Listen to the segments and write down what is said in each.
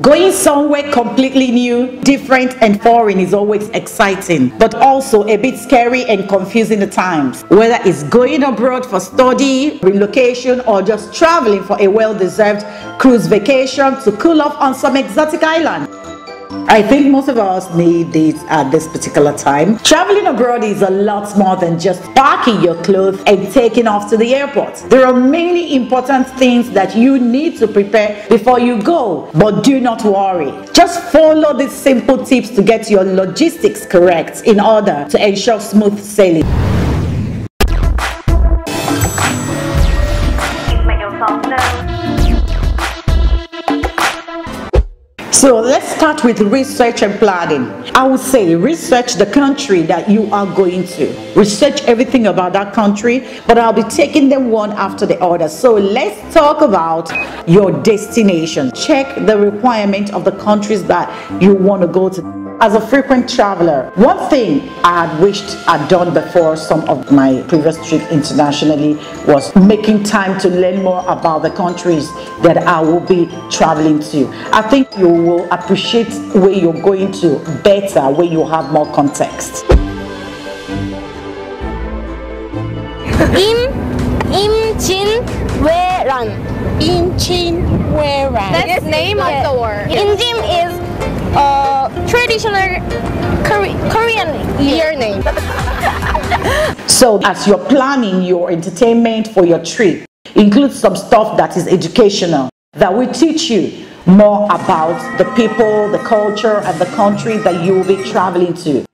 Going somewhere completely new, different, and foreign is always exciting, but also a bit scary and confusing at times. Whether it's going abroad for study, relocation, or just traveling for a well deserved cruise vacation to cool off on some exotic island. I think most of us need this at this particular time. Traveling abroad is a lot more than just packing your clothes and taking off to the airport. There are many important things that you need to prepare before you go, but do not worry. Just follow these simple tips to get your logistics correct in order to ensure smooth sailing. So let's start with research and planning. I would say research the country that you are going to. Research everything about that country, but I'll be taking them one after the other. So let's talk about your destination. Check the requirement of the countries that you want to go to. As a frequent traveler, one thing I had wished I'd done before some of my previous trip internationally was making time to learn more about the countries that I will be traveling to. I think you will appreciate where you're going to better when you have more context. Im Im Chin Weran. Im Chin Weran. That's the name of the word. Injim is uh, traditional Kore- Korean year name. So, as you're planning your entertainment for your trip, include some stuff that is educational that will teach you more about the people, the culture, and the country that you will be traveling to.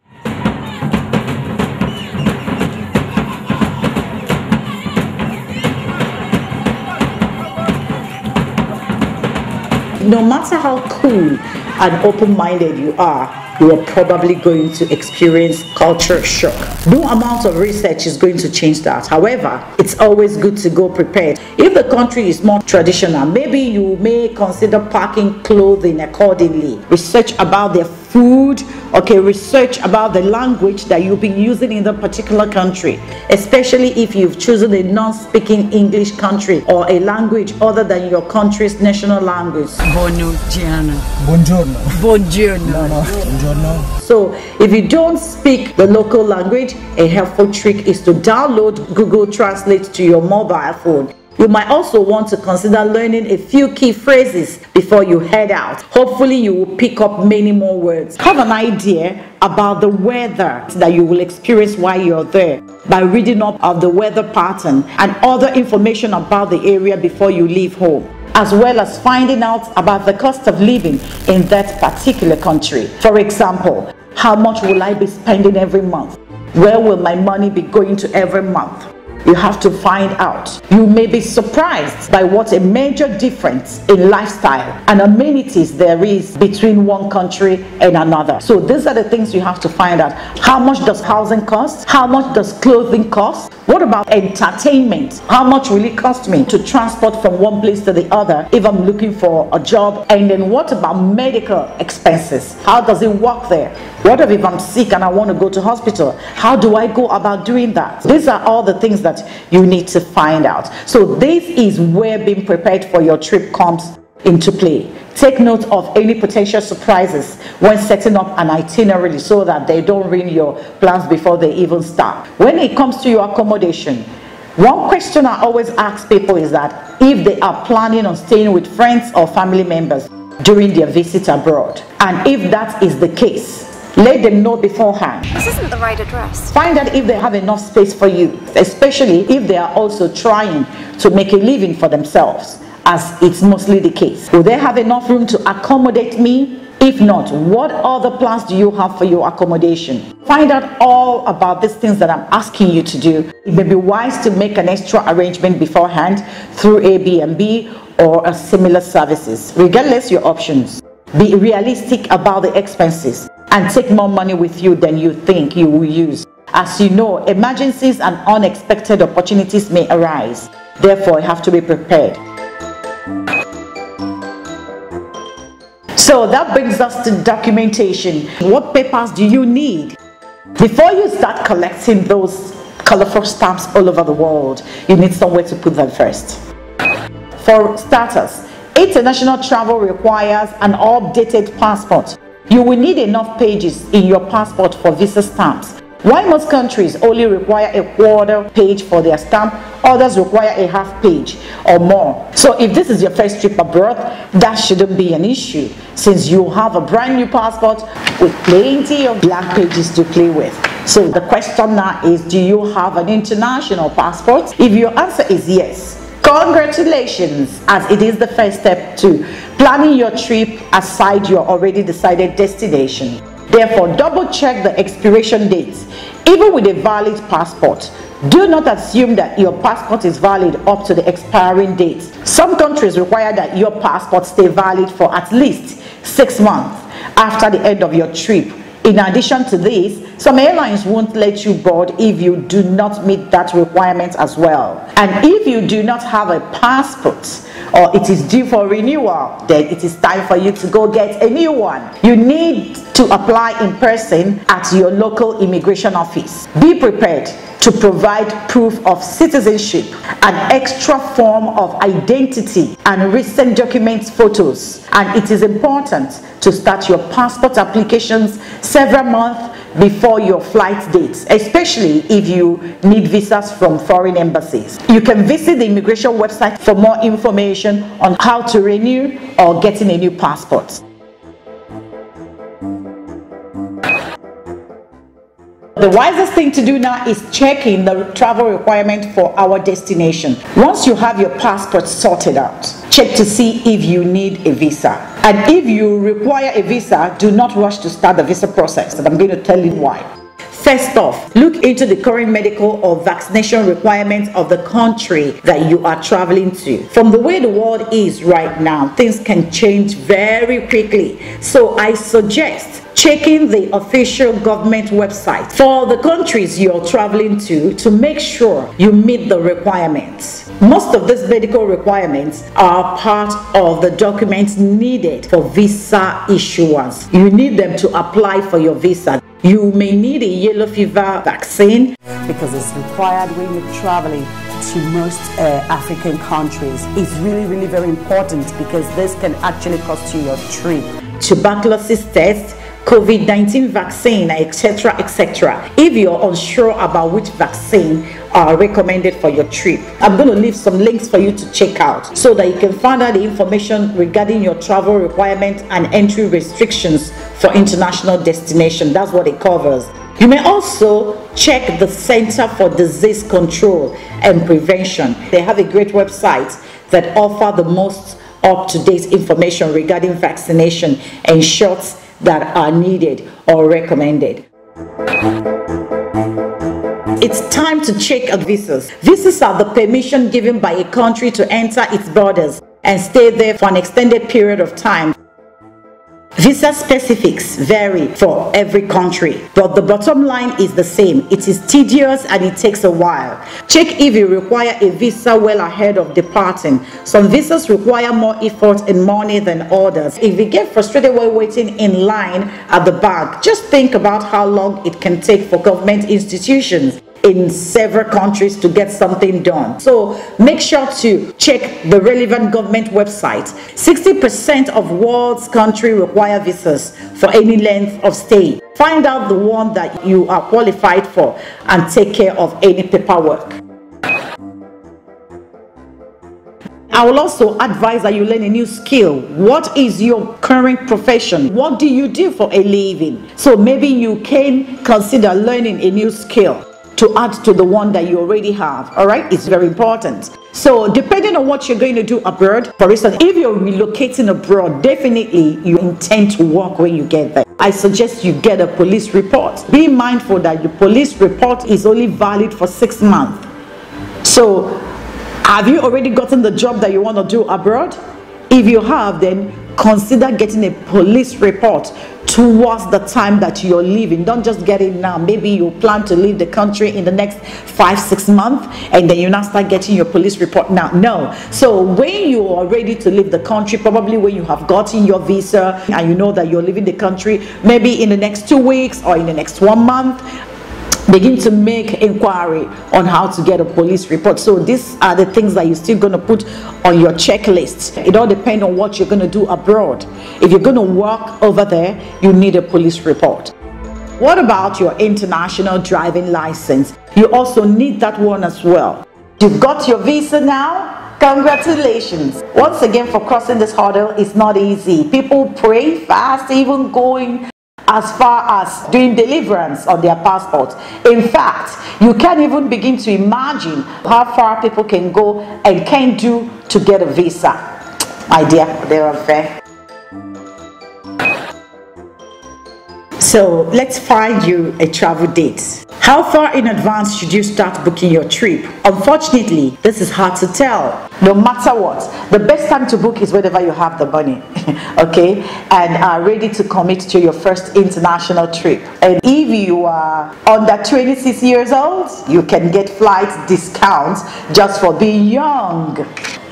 No matter how cool and open minded you are, you are probably going to experience culture shock. No amount of research is going to change that. However, it's always good to go prepared. If the country is more traditional, maybe you may consider packing clothing accordingly. Research about their food, okay, research about the language that you'll be using in the particular country, especially if you've chosen a non-speaking English country or a language other than your country's national language. Buongiorno. Buongiorno. Buongiorno. No, no. Buongiorno. So if you don't speak the local language, a helpful trick is to download Google Translate to your mobile phone. You might also want to consider learning a few key phrases before you head out. Hopefully you will pick up many more words. Have an idea about the weather that you will experience while you're there by reading up of the weather pattern and other information about the area before you leave home as well as finding out about the cost of living in that particular country. For example, how much will I be spending every month? Where will my money be going to every month? You have to find out. You may be surprised by what a major difference in lifestyle and amenities there is between one country and another. So these are the things you have to find out. How much does housing cost? How much does clothing cost? What about entertainment? How much will it cost me to transport from one place to the other if I'm looking for a job? And then what about medical expenses? How does it work there? What if I'm sick and I want to go to hospital? How do I go about doing that? These are all the things that you need to find out. So this is where being prepared for your trip comes into play. Take note of any potential surprises when setting up an itinerary so that they don't ruin your plans before they even start. When it comes to your accommodation, one question I always ask people is that if they are planning on staying with friends or family members during their visit abroad, and if that is the case, let them know beforehand. This isn't the right address. Find out if they have enough space for you, especially if they are also trying to make a living for themselves, as it's mostly the case. Will they have enough room to accommodate me? If not, what other plans do you have for your accommodation? Find out all about these things that I'm asking you to do. It may be wise to make an extra arrangement beforehand through Airbnb or a similar services, regardless your options. Be realistic about the expenses and take more money with you than you think you will use. As you know, emergencies and unexpected opportunities may arise. Therefore, you have to be prepared. So that brings us to documentation. What papers do you need? Before you start collecting those colorful stamps all over the world, you need somewhere to put them first. For starters, International travel requires an updated passport. You will need enough pages in your passport for visa stamps. While most countries only require a quarter page for their stamp, others require a half page or more. So if this is your first trip abroad, that shouldn't be an issue since you have a brand new passport with plenty of blank pages to play with. So the question now is, do you have an international passport? If your answer is yes, congratulations as it is the first step to planning your trip aside your already decided destination. Therefore, double check the expiration dates. Even with a valid passport, do not assume that your passport is valid up to the expiring date. Some countries require that your passport stay valid for at least six months after the end of your trip. In addition to this, some airlines won't let you board if you do not meet that requirement as well. And if you do not have a passport or it is due for renewal, then it is time for you to go get a new one. You need to apply in person at your local immigration office. Be prepared to provide proof of citizenship, an extra form of identity, and recent documents photos. And it is important to start your passport applications several months before your flight dates, especially if you need visas from foreign embassies. You can visit the immigration website for more information on how to renew or getting a new passport. The wisest thing to do now is checking the travel requirement for our destination. Once you have your passport sorted out, check to see if you need a visa. And if you require a visa, do not rush to start the visa process. And I'm going to tell you why. First off, look into the current medical or vaccination requirements of the country that you are traveling to. From the way the world is right now, things can change very quickly. So I suggest checking the official government website for the countries you're traveling to to make sure you meet the requirements. Most of these medical requirements are part of the documents needed for visa issuance. You need them to apply for your visa. You may need a yellow fever vaccine because it's required when you're traveling to most uh, African countries. It's really, really very important because this can actually cost you your trip. Tuberculosis test COVID-19 vaccine, etc., etc. If you're unsure about which vaccine are recommended for your trip, I'm going to leave some links for you to check out so that you can find out the information regarding your travel requirements and entry restrictions for international destination. That's what it covers. You may also check the Center for Disease Control and Prevention. They have a great website that offer the most up-to-date information regarding vaccination and shots that are needed or recommended. It's time to check out visas. Visas are the permission given by a country to enter its borders and stay there for an extended period of time Visa specifics vary for every country, but the bottom line is the same. It is tedious and it takes a while. Check if you require a visa well ahead of departing. Some visas require more effort and money than others. If you get frustrated while waiting in line at the bank, just think about how long it can take for government institutions in several countries to get something done. So make sure to check the relevant government website. 60% of world's country require visas for any length of stay. Find out the one that you are qualified for and take care of any paperwork. I will also advise that you learn a new skill. What is your current profession? What do you do for a living? So maybe you can consider learning a new skill to add to the one that you already have. All right, it's very important. So, depending on what you're going to do abroad, for instance, if you're relocating abroad, definitely you intend to work when you get there. I suggest you get a police report. Be mindful that your police report is only valid for six months. So, have you already gotten the job that you want to do abroad? If you have, then consider getting a police report towards the time that you're leaving. Don't just get it now. Maybe you plan to leave the country in the next five, six months, and then you now start getting your police report now. No. So when you are ready to leave the country, probably when you have gotten your visa and you know that you're leaving the country, maybe in the next two weeks or in the next one month, begin to make inquiry on how to get a police report. So these are the things that you're still going to put on your checklist. It all depends on what you're going to do abroad. If you're going to work over there, you need a police report. What about your international driving license? You also need that one as well. You've got your visa now? Congratulations. Once again, for crossing this hurdle is not easy. People pray fast, even going as far as doing deliverance on their passport. In fact, you can't even begin to imagine how far people can go and can do to get a visa. My dear, they're unfair. So let's find you a travel date. How far in advance should you start booking your trip? Unfortunately, this is hard to tell. No matter what, the best time to book is whenever you have the money, okay, and are ready to commit to your first international trip. And if you are under 26 years old, you can get flight discounts just for being young.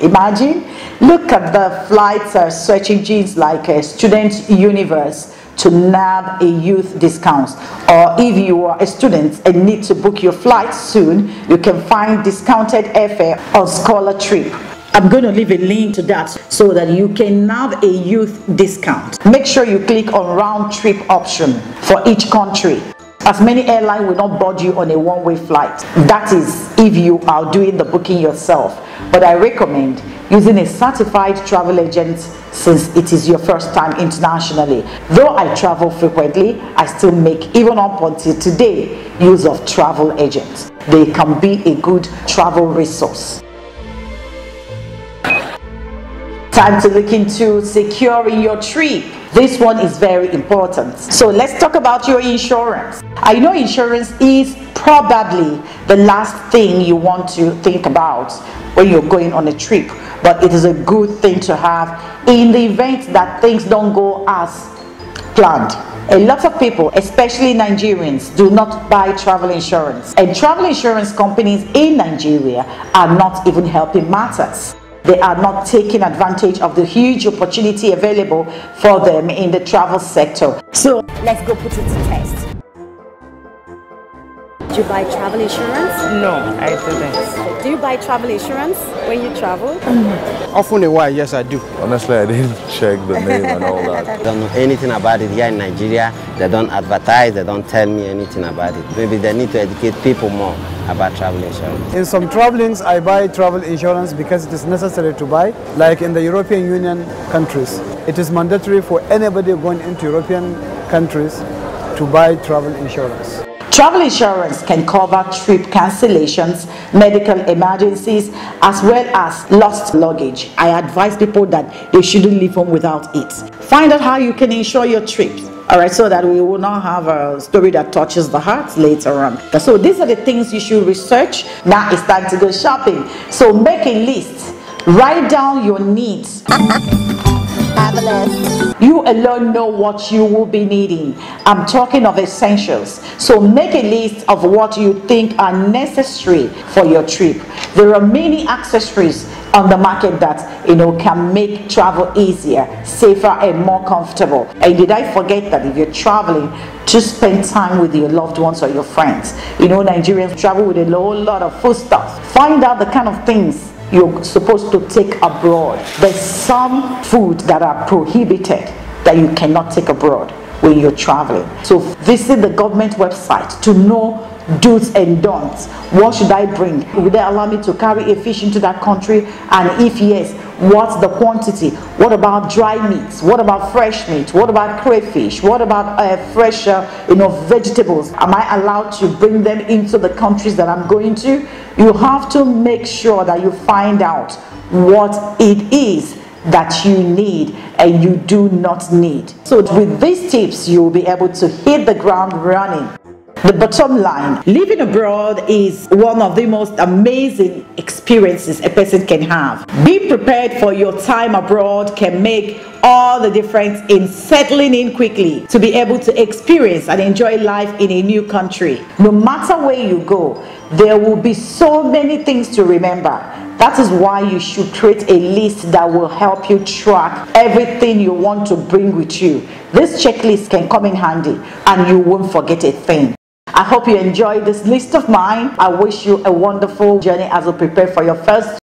Imagine, look at the flights uh, searching jeans like a StudentUniverse to nab a youth discount. Or if you are a student and need to book your flight soon, you can find discounted airfare on ScholarTrip. I'm going to leave a link to that so that you can have a youth discount. Make sure you click on round trip option for each country as many airlines will not board you on a one-way flight. That is if you are doing the booking yourself. But I recommend using a certified travel agent since it is your first time internationally. Though I travel frequently, I still make, even up until today, use of travel agents. They can be a good travel resource. Time to look into securing your trip. This one is very important. So let's talk about your insurance. I know insurance is probably the last thing you want to think about when you're going on a trip, but it is a good thing to have in the event that things don't go as planned. A lot of people, especially Nigerians, do not buy travel insurance. And travel insurance companies in Nigeria are not even helping matters they are not taking advantage of the huge opportunity available for them in the travel sector. So let's go put it to test. Do you buy travel insurance? No, I didn't. Do you buy travel insurance when you travel? Mm-hmm. Often a while, yes, I do. Honestly, I didn't check the name and all that. I don't know anything about it here in Nigeria. They don't advertise, they don't tell me anything about it. Maybe they need to educate people more about travel insurance. In some travelings, I buy travel insurance because it is necessary to buy, like in the European Union countries. It is mandatory for anybody going into European countries to buy travel insurance. Travel insurance can cover trip cancellations, medical emergencies, as well as lost luggage. I advise people that they shouldn't leave home without it. Find out how you can insure your trips. All right, so that we will not have a story that touches the heart later on. So these are the things you should research. Now it's time to go shopping. So make a list. Write down your needs. You alone know what you will be needing. I'm talking of essentials. So make a list of what you think are necessary for your trip. There are many accessories on the market that you know can make travel easier, safer, and more comfortable. And did I forget that if you're traveling, just spend time with your loved ones or your friends. You know, Nigerians travel with a whole lot of foodstuffs. Find out the kind of things you're supposed to take abroad. There's some food that are prohibited that you cannot take abroad when you're traveling. So visit the government website to know do's and don'ts. What should I bring? Will they allow me to carry a fish into that country? And if yes, what's the quantity? What about dry meats? What about fresh meat? What about crayfish? What about uh, fresh, uh, you know, vegetables? Am I allowed to bring them into the countries that I'm going to? You have to make sure that you find out what it is that you need and you do not need. So with these tips, you'll be able to hit the ground running. The bottom line, living abroad is one of the most amazing experiences a person can have. Be prepared for your time abroad can make all the difference in settling in quickly to be able to experience and enjoy life in a new country. No matter where you go, there will be so many things to remember. That is why you should create a list that will help you track everything you want to bring with you. This checklist can come in handy and you won't forget a thing. I hope you enjoy this list of mine. I wish you a wonderful journey as you prepare for your first